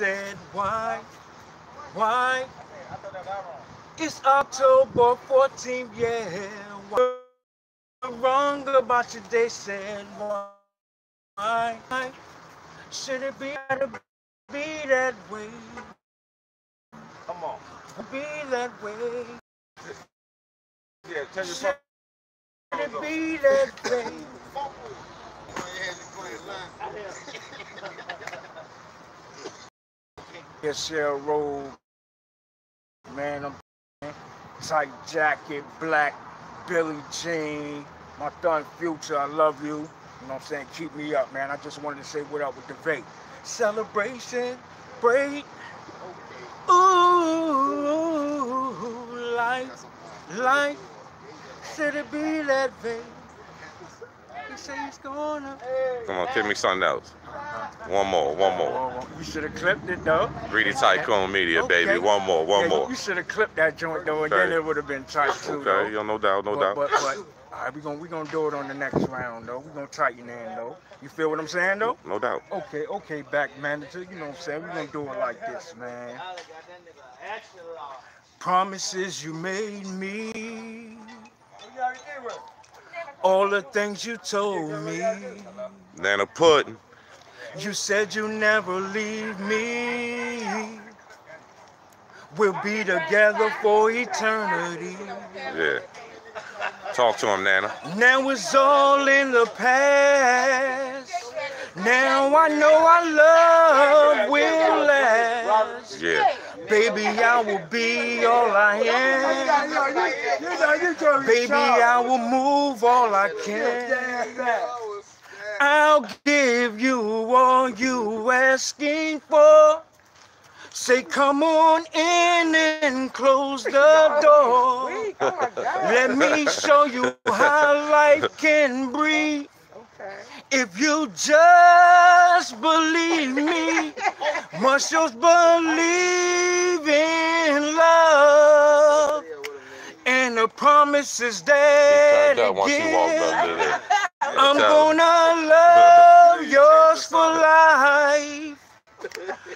said, why, why? It's October 14th, yeah. Why? Wrong about you, they said, why? why? Should it be, be that way? Come on. Be that way? Yeah, tell your Should it be that way? Yes, Shell Road. Man, I'm tight jacket, black, Billy Jean, my thun future, I love you. You know what I'm saying? Keep me up, man. I just wanted to say what up with the vape. Celebration, break. Ooh, life, life, should it be that vape? He say he's gonna. Come on, give me something else. One more, one more. You should have clipped it though. Greedy Tycoon Media, baby. One more, one Yeah, more. You should have clipped that joint though, and then it would have been tight too. Okay, though. yo, no doubt, no but, doubt. But, but, all right, we gonna we gonna do it on the next round though. We're gonna tighten in though. You feel what I'm saying though? No doubt. Okay, okay, back manager. You know what I'm saying? We're gonna do it like this, man. Promises you made me. All the things you told me. Nana Pudding. You said you never leave me. We'll be together for eternity. Yeah. Talk to him, Nana. Now it's all in the past. Now I know our love will last. Yeah. Baby, I will be all I am. Baby, I will move all I can. I'll give you all you asking for. Say, come on in and close the door. Let me show you how life can breathe. If you just believe me, must just believe in love and the promises that Turned up it once you walked gives. Up to there. I'm gonna love yours for life.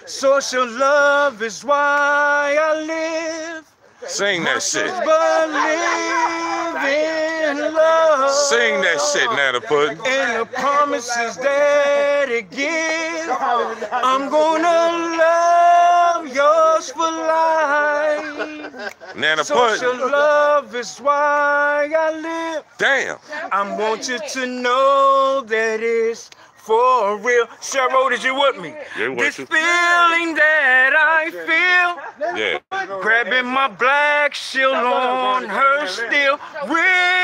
Social love is why I live. Sing that shit. Believe in love. Sing that shit, Nana Pudding. And the promises that it gives. I'm gonna love yours for life. Nana Social Pudding. love is why I live. Damn. I want you to know that it's for real. Cheryl, is you with me? Yeah, with this you. feeling that I feel, Yeah. grabbing my black shield on her still, real,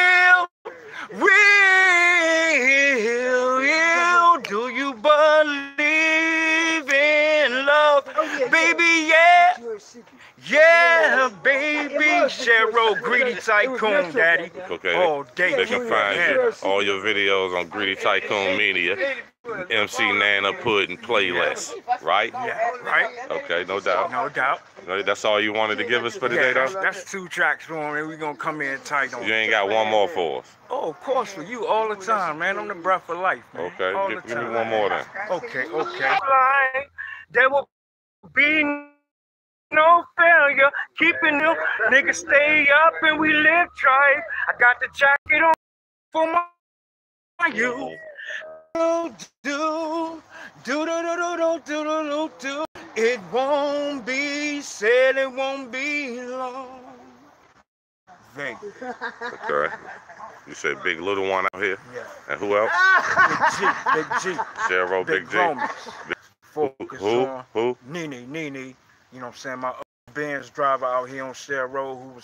in love, baby? Yeah. Yeah, baby, Cheryl, greedy tycoon, daddy. Okay. All day. They can find you, all your videos on Greedy Tycoon Media, MC Nana Pudding playlist, right? Yeah, right? Okay, no doubt. No doubt. That's all you wanted to give us for Yeah, today, that's, though? that's two tracks for me. We're going to come in tight on You ain't got one more for us. Oh, of course, for you all the time, man. I'm the breath of life, man. Okay, all give, the give me one more then. Okay, okay. There will be no failure. Keeping them niggas stay up and we live tribe. I got the jacket on for my you. Do do do do do do do do do do. It won't be said. It won't be long. You. Okay. You said Big Little One out here. Yeah. And who else? Big G, Big G, Cheryl, Big Big G. Roman. Focus Who? on Who? Nene, Nene. You know what I'm saying? My Benz driver out here on Shell Road who was